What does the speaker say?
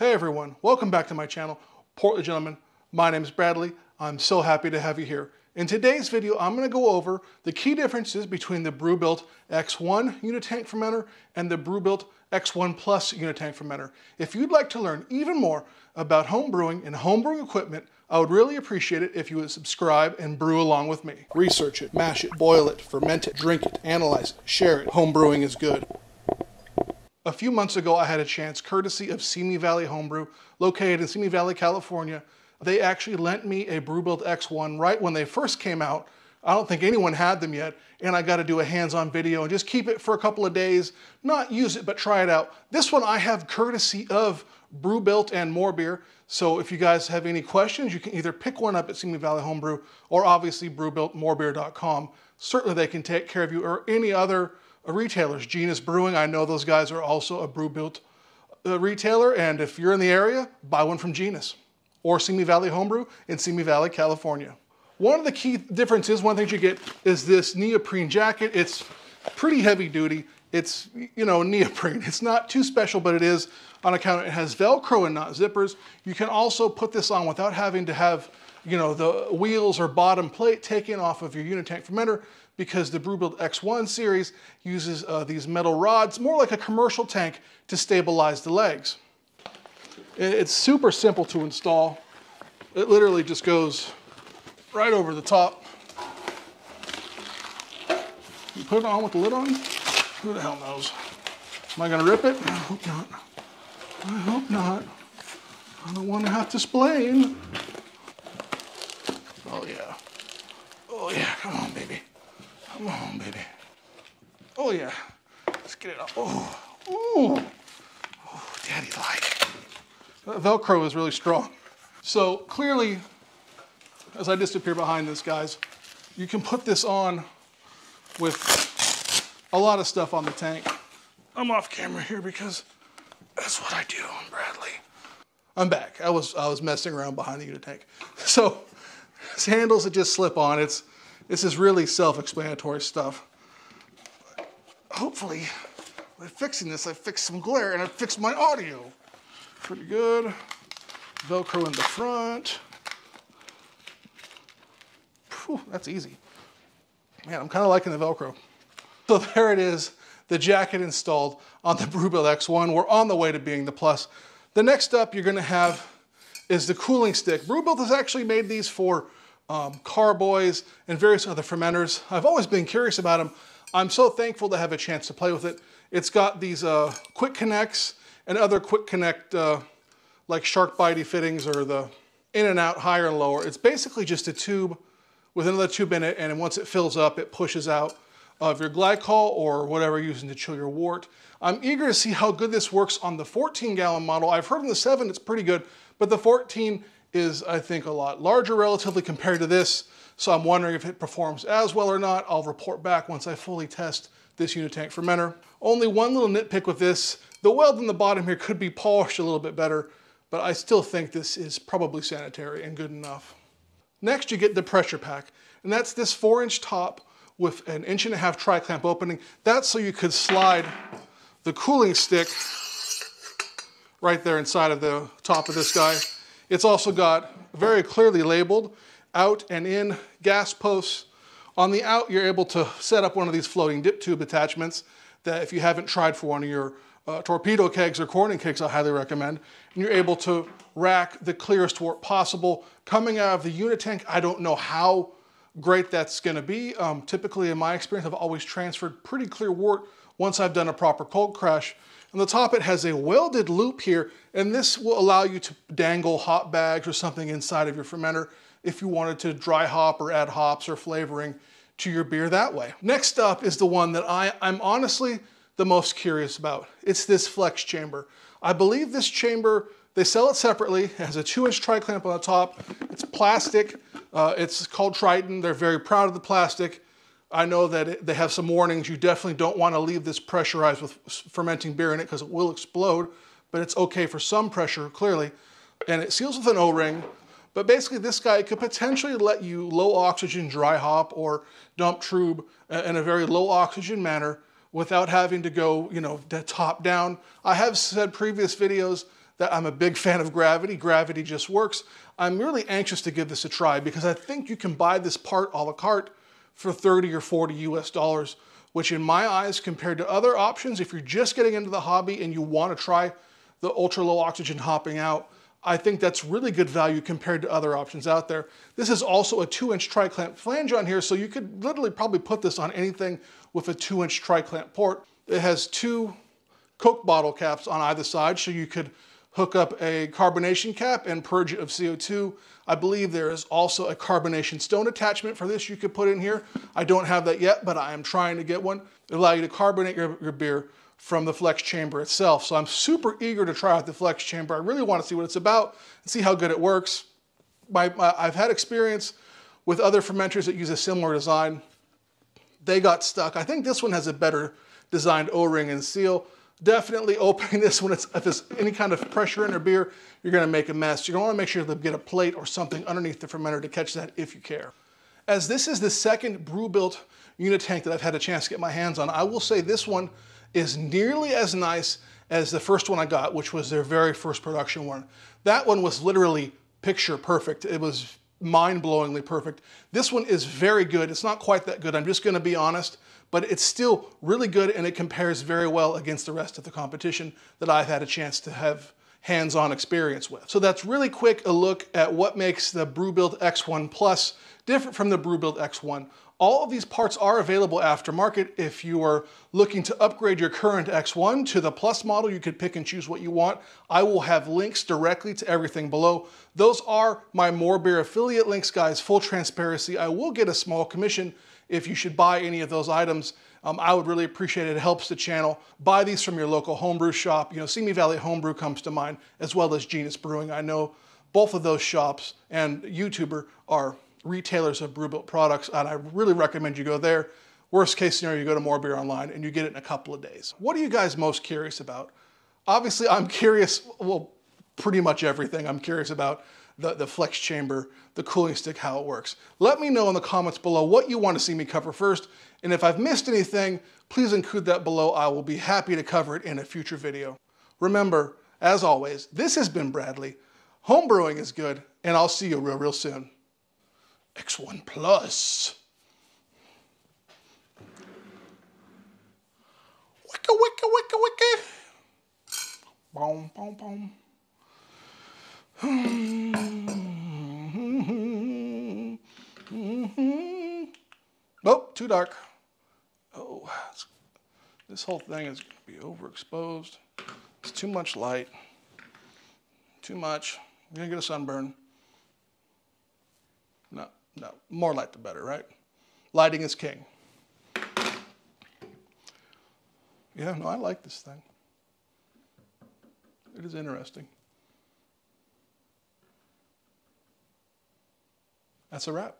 Hey everyone, welcome back to my channel, Portly Gentleman. My name is Bradley. I'm so happy to have you here. In today's video, I'm going to go over the key differences between the BrewBuilt X1 Unitank fermenter and the BrewBuilt X1 Plus Unitank fermenter. If you'd like to learn even more about home brewing and home brewing equipment, I would really appreciate it if you would subscribe and brew along with me. Research it, mash it, boil it, ferment it, drink it, analyze it, share it. Home brewing is good. A few months ago, I had a chance, courtesy of Simi Valley Homebrew, located in Simi Valley, California. They actually lent me a BrewBuilt X1 right when they first came out. I don't think anyone had them yet, and I got to do a hands-on video and just keep it for a couple of days, not use it, but try it out. This one I have courtesy of Brewbuilt and More Beer. So if you guys have any questions, you can either pick one up at Simi Valley Homebrew or obviously brewbuiltmorebeer.com. Certainly they can take care of you or any other retailers. Genus Brewing, I know those guys are also a BrewBuilt uh, retailer, and if you're in the area, buy one from Genus or Simi Valley Homebrew in Simi Valley, California. One of the key differences, one thing you get is this neoprene jacket. It's pretty heavy duty. It's, you know, neoprene. It's not too special, but it is on account it has Velcro and not zippers. You can also put this on without having to have, you know, the wheels or bottom plate taken off of your Unitank fermenter because the BrewBuilt X1 series uses uh, these metal rods, more like a commercial tank, to stabilize the legs. It's super simple to install. It literally just goes right over the top. You put it on with the lid on? Who the hell knows? Am I gonna rip it? I hope not. I hope not. I don't want to have to splain. Oh yeah. Oh yeah, come on baby. Come on, baby. Oh, yeah. Let's get it off. Oh, ooh. Oh, daddy like. That Velcro is really strong. So clearly, as I disappear behind this, guys, you can put this on with a lot of stuff on the tank. I'm off camera here because that's what I do, I'm Bradley. I'm back. I was I was messing around behind the unit tank. So it's handles that just slip on. It's this is really self-explanatory stuff. Hopefully, by fixing this, I fixed some glare and I fixed my audio. Pretty good. Velcro in the front. Whew, that's easy. Man, I'm kind of liking the Velcro. So there it is, the jacket installed on the BrewBuilt X1. We're on the way to being the Plus. The next up you're gonna have is the cooling stick. BrewBuilt has actually made these for um, carboys, and various other fermenters. I've always been curious about them. I'm so thankful to have a chance to play with it. It's got these uh, quick connects and other quick connect uh, like shark bitey fittings or the in and out higher and lower. It's basically just a tube with another tube in it and once it fills up it pushes out of your glycol or whatever you're using to chill your wort. I'm eager to see how good this works on the 14 gallon model. I've heard on the 7 it's pretty good, but the 14 is, I think, a lot larger relatively compared to this. So I'm wondering if it performs as well or not. I'll report back once I fully test this Unitank fermenter. Only one little nitpick with this. The weld in the bottom here could be polished a little bit better, but I still think this is probably sanitary and good enough. Next, you get the pressure pack, and that's this four inch top with an inch and a half tri-clamp opening. That's so you could slide the cooling stick right there inside of the top of this guy it's also got very clearly labeled out and in gas posts. On the out, you're able to set up one of these floating dip tube attachments that if you haven't tried for one of your uh, torpedo kegs or corning kegs, I highly recommend. And you're able to rack the clearest wort possible. Coming out of the unit tank, I don't know how great that's gonna be. Um, typically, in my experience, I've always transferred pretty clear wort once I've done a proper cold crash. On the top, it has a welded loop here, and this will allow you to dangle hop bags or something inside of your fermenter if you wanted to dry hop or add hops or flavoring to your beer that way. Next up is the one that I, I'm honestly the most curious about. It's this flex chamber. I believe this chamber, they sell it separately. It has a two inch tri-clamp on the top. It's plastic. Uh, it's called Tritan. They're very proud of the plastic. I know that it, they have some warnings. You definitely don't want to leave this pressurized with fermenting beer in it because it will explode, but it's okay for some pressure, clearly. And it seals with an O-ring, but basically this guy could potentially let you low oxygen dry hop or dump trub uh, in a very low oxygen manner without having to go, you know, top down. I have said previous videos that I'm a big fan of gravity. Gravity just works. I'm really anxious to give this a try because I think you can buy this part a la carte for 30 or 40 US dollars, which in my eyes, compared to other options, if you're just getting into the hobby and you want to try the ultra low oxygen hopping out, I think that's really good value compared to other options out there. This is also a two inch tri-clamp flange on here, so you could literally probably put this on anything with a two inch tri-clamp port. It has two Coke bottle caps on either side, so you could hook up a carbonation cap and purge it of CO2. I believe there is also a carbonation stone attachment for this you could put in here. I don't have that yet, but I am trying to get one. It allow you to carbonate your, your beer from the flex chamber itself. So I'm super eager to try out the flex chamber. I really want to see what it's about and see how good it works. My, my, I've had experience with other fermenters that use a similar design. They got stuck. I think this one has a better designed O-ring and seal. Definitely opening this when it's, if there's any kind of pressure in your beer, you're gonna make a mess. You're gonna wanna make sure to get a plate or something underneath the fermenter to catch that if you care. As this is the second brew built unit tank that I've had a chance to get my hands on, I will say this one is nearly as nice as the first one I got, which was their very first production one. That one was literally picture perfect. It was mind-blowingly perfect. This one is very good. It's not quite that good. I'm just gonna be honest, but it's still really good and it compares very well against the rest of the competition that I've had a chance to have hands-on experience with. So that's really quick a look at what makes the BrewBuilt X1 Plus different from the BrewBuilt X1. All of these parts are available aftermarket. If you are looking to upgrade your current X1 to the Plus model, you could pick and choose what you want. I will have links directly to everything below. Those are my More Beer affiliate links, guys. Full transparency. I will get a small commission if you should buy any of those items. Um, I would really appreciate it. It helps the channel. Buy these from your local homebrew shop. You know, Simi Valley Homebrew comes to mind, as well as Genus Brewing. I know both of those shops and YouTuber are retailers of BrewBuilt products, and I really recommend you go there. Worst case scenario, you go to More Beer Online and you get it in a couple of days. What are you guys most curious about? Obviously, I'm curious, well, pretty much everything. I'm curious about the, the flex chamber, the cooling stick, how it works. Let me know in the comments below what you want to see me cover first, and if I've missed anything, please include that below. I will be happy to cover it in a future video. Remember, as always, this has been Bradley. Homebrewing is good, and I'll see you real, real soon. X1 Plus. Wicka, wicka, wicka, wicka. Boom, boom, boom. Nope, oh, too dark. Oh, this whole thing is going to be overexposed. It's too much light. Too much. I'm going to get a sunburn. No. More light the better, right? Lighting is king. Yeah, no, I like this thing. It is interesting. That's a wrap.